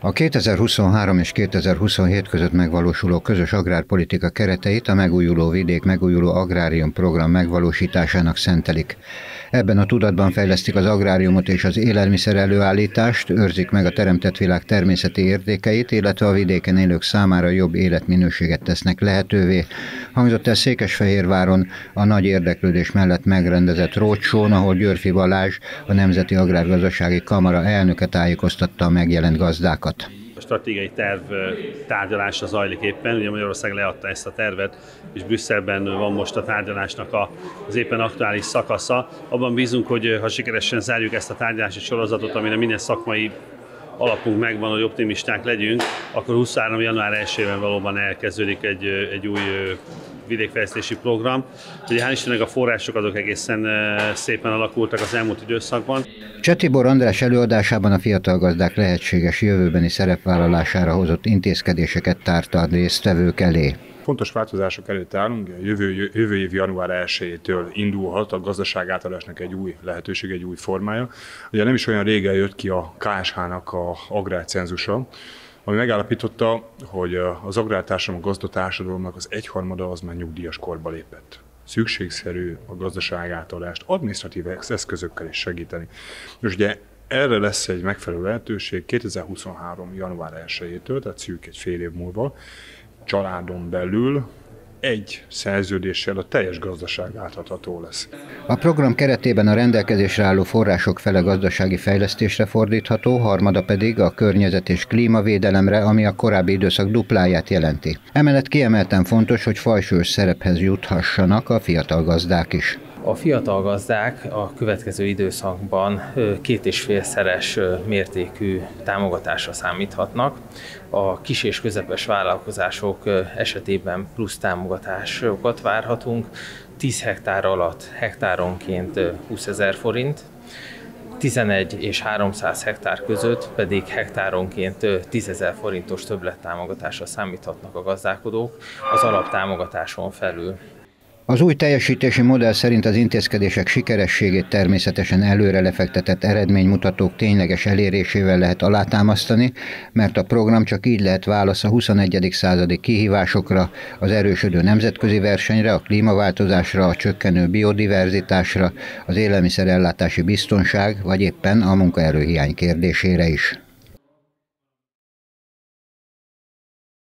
A 2023 és 2027 között megvalósuló közös agrárpolitika kereteit a megújuló vidék megújuló agrárium program megvalósításának szentelik. Ebben a tudatban fejlesztik az agráriumot és az élelmiszer előállítást, őrzik meg a teremtett világ természeti értékeit, illetve a vidéken élők számára jobb életminőséget tesznek lehetővé. Hangzott el Székesfehérváron a nagy érdeklődés mellett megrendezett rócsón, ahol Györfi Balázs, a Nemzeti Agrárgazdasági Kamara elnöke tájékoztatta a megjelent gazdákat. A stratégiai terv tárgyalása zajlik éppen, ugye Magyarország leadta ezt a tervet, és Brüsszelben van most a tárgyalásnak az éppen aktuális szakasza. Abban bízunk, hogy ha sikeresen zárjuk ezt a tárgyalási sorozatot, amire minden szakmai alapunk megvan, hogy optimisták legyünk, akkor 23. január 1-ben valóban elkezdődik egy, egy új vidékfejlesztési program. Ugye hál' Istennek a források azok egészen szépen alakultak az elmúlt időszakban. Csetibor András előadásában a fiatal gazdák lehetséges jövőbeni szerepvállalására hozott intézkedéseket tárta a résztvevők elé. Fontos változások előtt állunk, jövő, jövő év január 1-től indulhat a gazdaság átalásnak egy új lehetőség, egy új formája. Ugye nem is olyan régen jött ki a KSH-nak a agrárcenzusa, ami megállapította, hogy az agrártársadalom, a gazdatársadalomnak az egyharmada az már nyugdíjas korba lépett szükségszerű a gazdaság átadást adminisztratív eszközökkel is segíteni. És ugye erre lesz egy megfelelő lehetőség 2023. január 1-től, tehát szűk egy fél év múlva, családon belül egy szerződéssel a teljes gazdaság átadható lesz. A program keretében a rendelkezésre álló források fele gazdasági fejlesztésre fordítható, harmada pedig a környezet és klímavédelemre, ami a korábbi időszak dupláját jelenti. Emellett kiemelten fontos, hogy fajsős szerephez juthassanak a fiatal gazdák is. A fiatal gazdák a következő időszakban két és félszeres mértékű támogatásra számíthatnak. A kis és közepes vállalkozások esetében plusz támogatásokat várhatunk. 10 hektár alatt hektáronként 20 ezer forint, 11 és 300 hektár között pedig hektáronként 10 ezer forintos többlettámogatásra számíthatnak a gazdálkodók az alaptámogatáson felül. Az új teljesítési modell szerint az intézkedések sikerességét természetesen előre lefektetett eredménymutatók tényleges elérésével lehet alátámasztani, mert a program csak így lehet válasz a 21. századi kihívásokra, az erősödő nemzetközi versenyre, a klímaváltozásra, a csökkenő biodiverzitásra, az élelmiszerellátási biztonság, vagy éppen a munkaerőhiány kérdésére is.